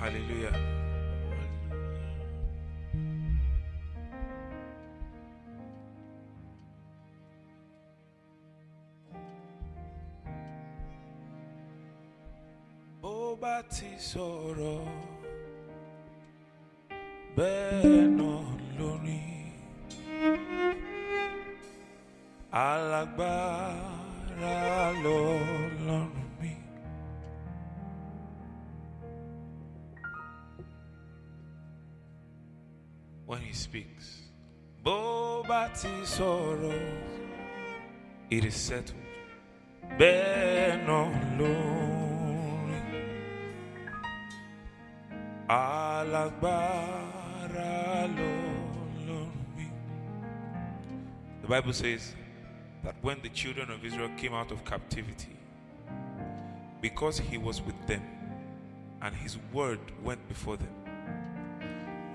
Hallelujah. Bó bá ti sọ̀rọ̀ bẹ́ẹ̀ alágbára lọ́lọ́run ti sọ̀rọ̀, it is settled. Alágbára lọ́lọ́run mi. The Bible says that when the children of Israel came out of captivity, because he was with them and his word went before them,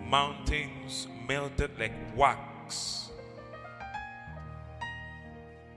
mountains melted like wax.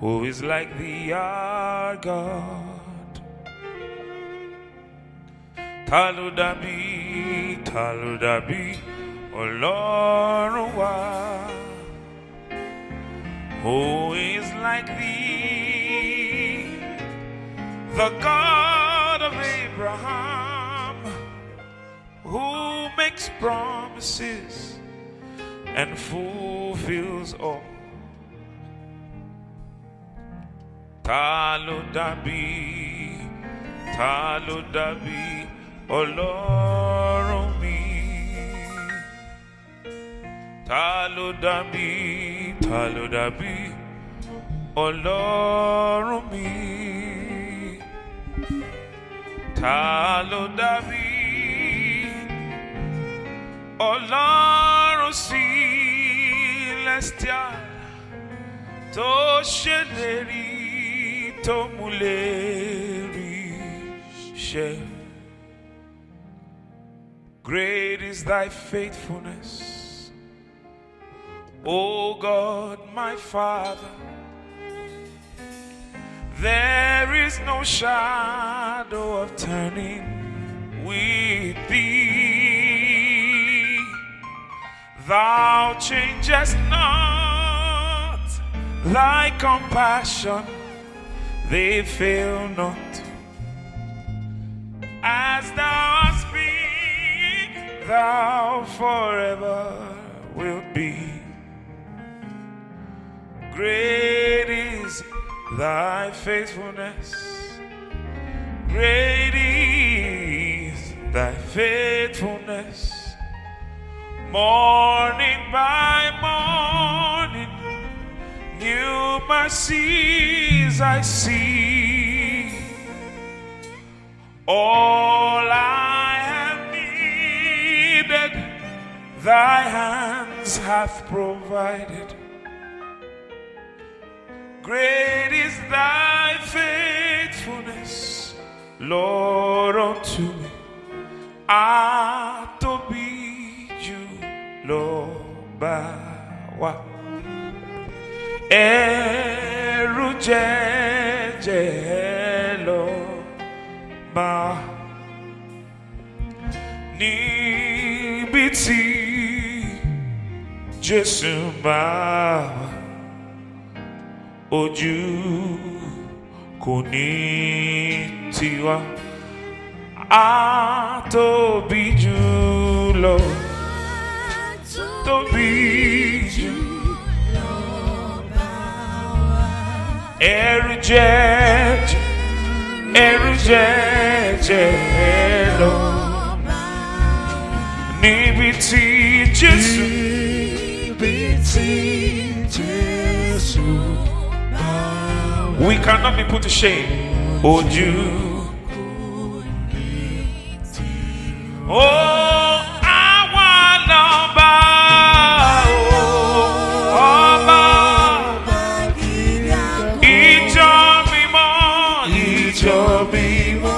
Who is like thee, our God? Ta ló dàbí, ta Ọlọ́run wa? Who is like thee, the God of Abraham, who makes promises and fulfills all? Ta ló dàbí, ta ló dàbí Ọlọ́run mi? Ta ló dàbí, ta dàbí Ọlọ́run mi? Dàbí Ọlọ́run celestial tó tó. Great is thy faithfulness, O God, my Father. There is no shadow of turning with thee. Thou changest not thy compassion, they fail not. As thou speak, thou forever wilt be. Great is thy faithfulness. Great is thy faithfulness. Morning by morning, new mercies I see. All I have needed, thy hands hath provided. Great is thy faithfulness, Lord, unto me. Àtóbi jù lọ bá wa. Jẹ́jẹ́ lọ bá níbi tí Jésù bá ojú kò tiwa. Á tóbi jù lọ tóbi ẹ̀rù jẹ́jẹ́ ẹ̀rù jẹ́jẹ́ lọ níbi tí Jésù. We cannot be put to shame. Ojú. Oh, ìjọ mímọ́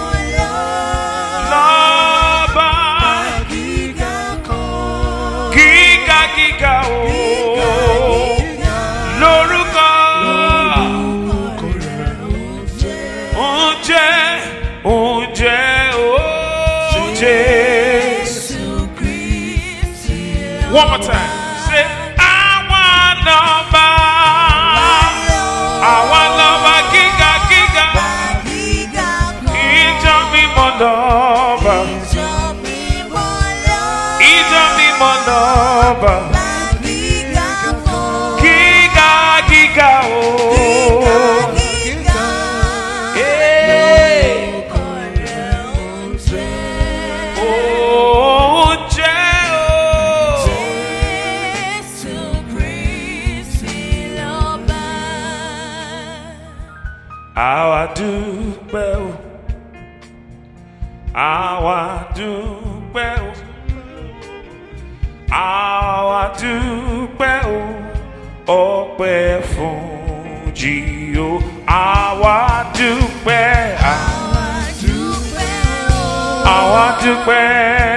lọ́ba, dúpẹ́.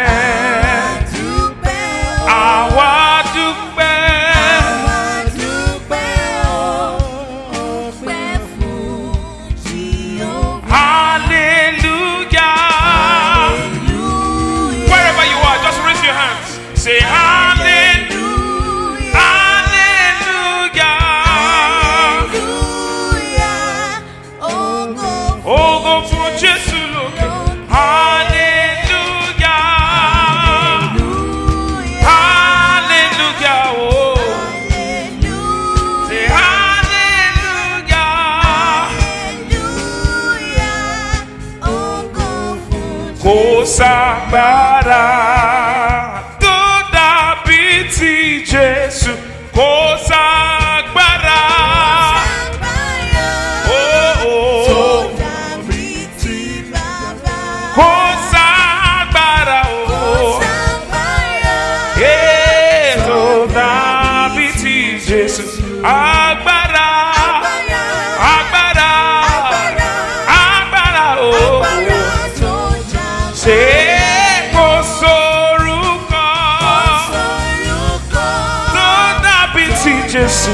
Kò ságbára ti Jésù?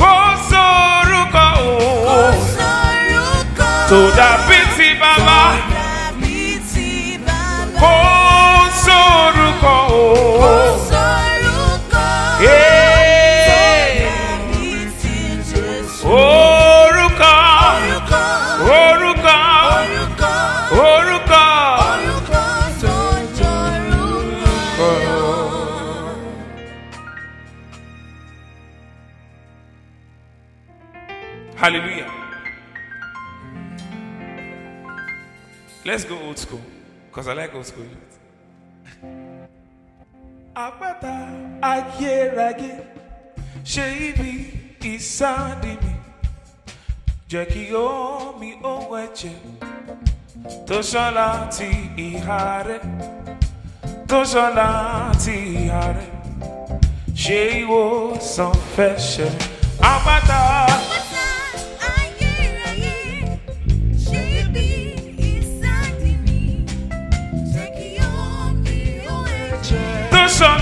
Kò sórúkọ o tó dàbí Let's go old school because I like old school. Àpáta ayérayé ṣe ibi ìsádi mi jẹ́ kí omi ohun ẹ̀jẹ̀ tó ṣàn láti ìhà rẹ̀ tó ṣàn láti ìhà.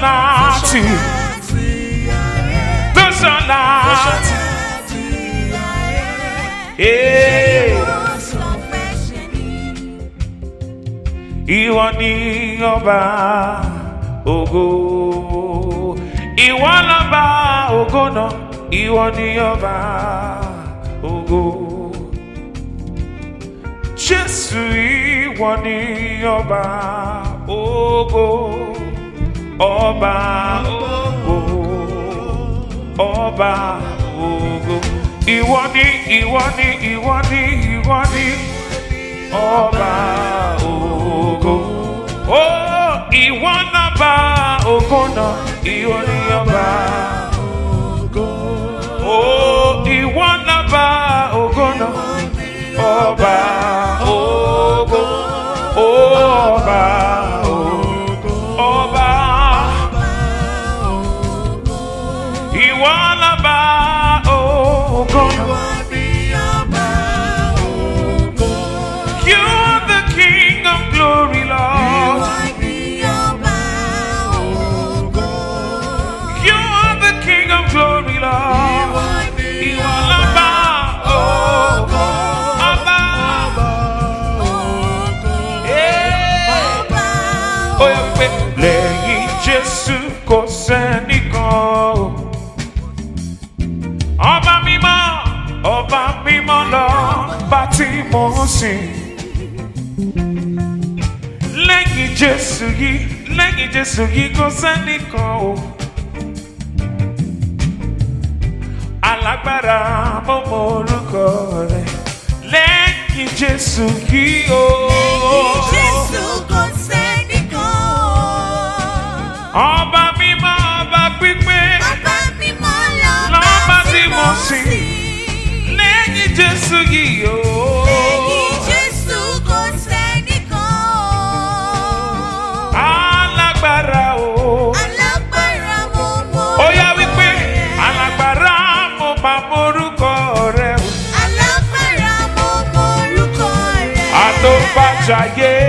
Láti. Ee, Ìwọ ni ọba ògo. Ìwọ lọ́ba ògo náà. Ìwọ ni ọba ògo. Jésù ìwọ ni ọba ògo. Ọba ògo. Ọba ògo. Ìwọ ni ìwọ ni ìwọ ni ìwọ ni ọba ògo. Ó ìwọ náà bá ògo náà. Ọba ògo. Ó ìwọ náà bá ògo náà. Ọba yìí lẹ́yìn Jésù yìí kò sẹ́nìkan o. alágbára mo mọ orúkọ rẹ lẹ́yìn Jésù yìí o. lẹ́yìn Jésù kò sẹ́nìkan o. ọba mímọ́ ọba pípé. ọba mímọ́ lọ́ba tí mo sìn. lẹ́yìn Jésù yìí o. I get.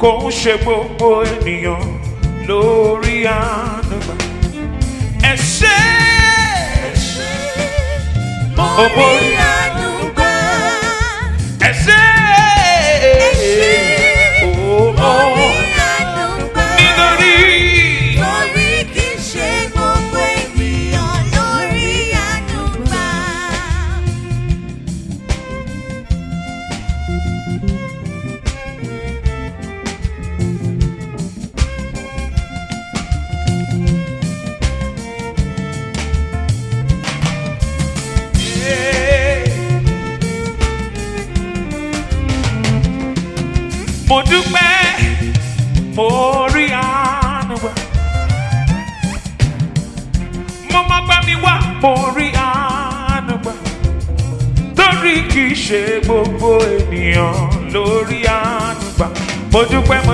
kò ń ṣe gbogbo ènìyàn lórí ànúgbà. ẹ ṣé mo rí ànúgbà.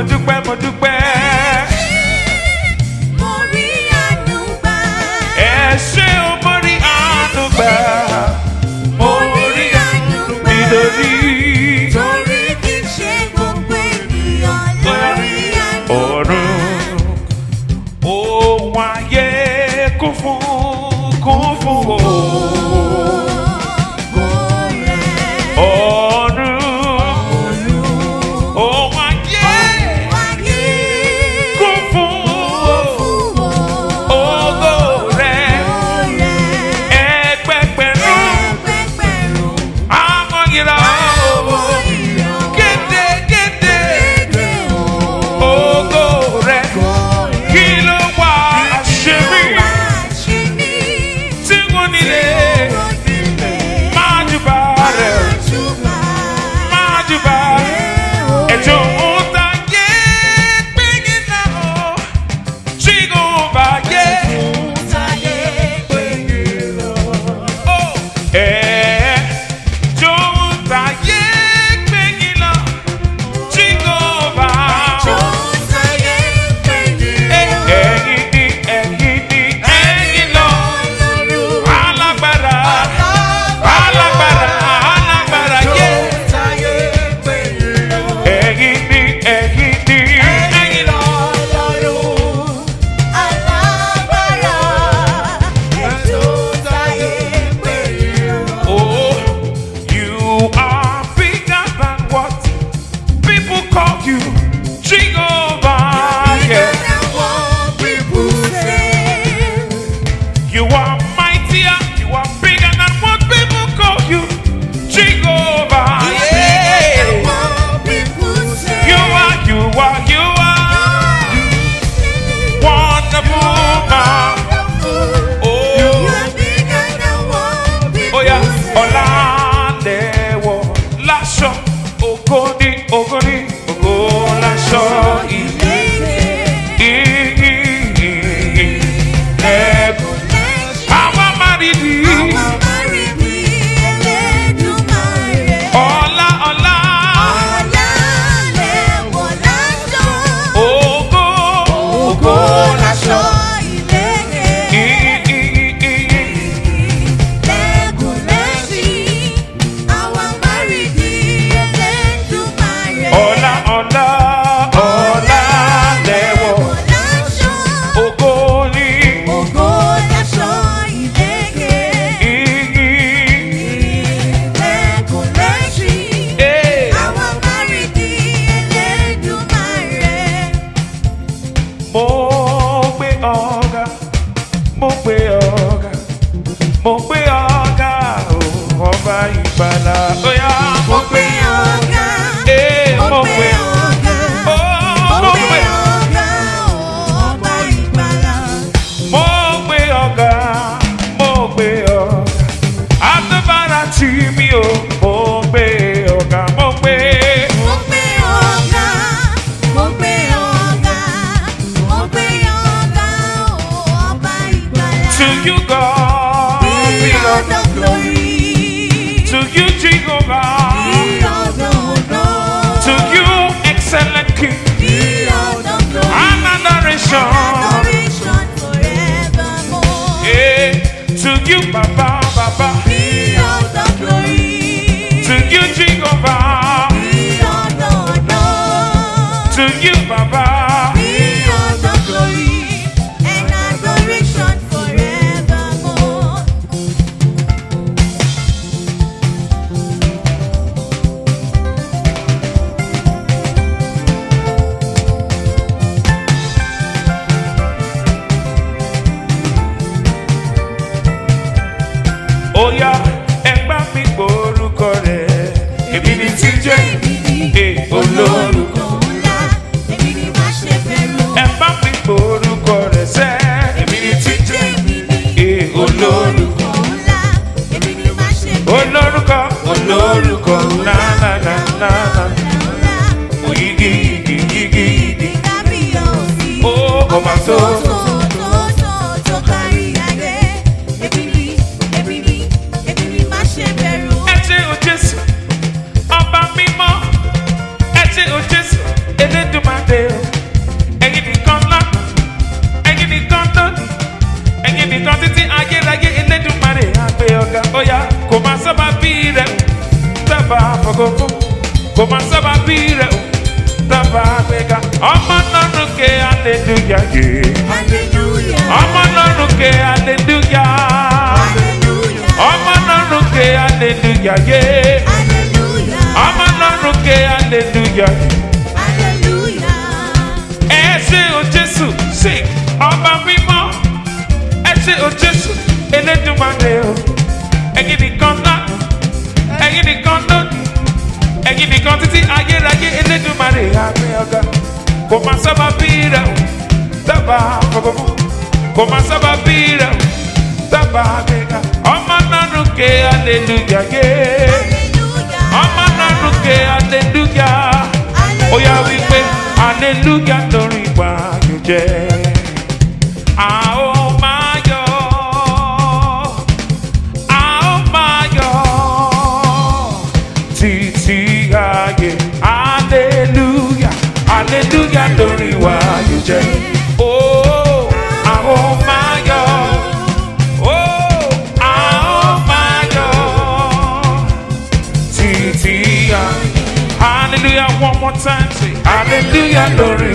dúpẹ́ mo dúpẹ́. rẹ̀ sẹ́. Èmi ni títí ee olórúkọ ńlá. Èmi ni má ṣe olórúkọ. Olórúkọ ńlá. Ńlá ńlá yigi yigi. ogofu komasaba bire daba abega ọmọ nọnù ke aleluya ye ọmọ nọnù ke aleluya ọmọ nọnù ke aleluya ye ọmọ nọnù ke aleluya ẹ ṣe o jésù sí ọba mímọ́. Ẹ ṣe o jésù elédùnmáde o. Ẹ̀yin nìkan náà. Ẹ̀yin nìkan títí ayérayé Elédùmarè àgbẹ̀ ọ̀gá. Kò máa sábà bí rẹ̀ o, dábàá fọ̀gọ́fọ̀. Kò máa sábà bí rẹ̀ o, dábàá gbẹ̀gà. Ọmọ lọ́run ké hallelujah yé. Ọmọ lọ́run ké hallelujah. Ó yá wípé hallelujah lórí wa yóò jẹ́. Hallelujah lórí wa yóò jẹ́. Oh, oh, a ó máa yọ̀ títí ayé. Hallelujah, one more time, say hallelujah lórí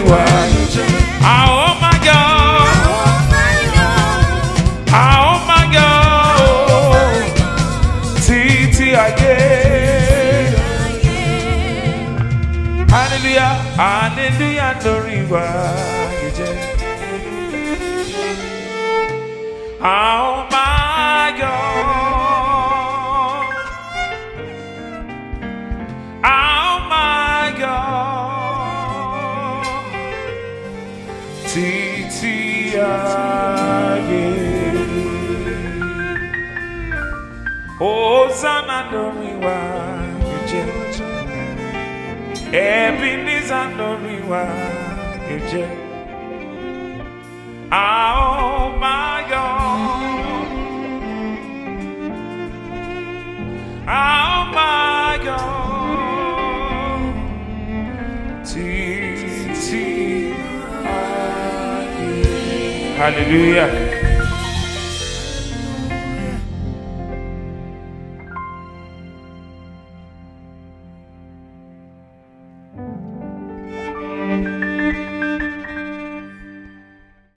Hosanna lórí wa yóò jẹ́. Ebenezer lórí wa yóò jẹ́. A ó máa yọ̀. A ó máa yọ̀ títí ayé. Hallelujah.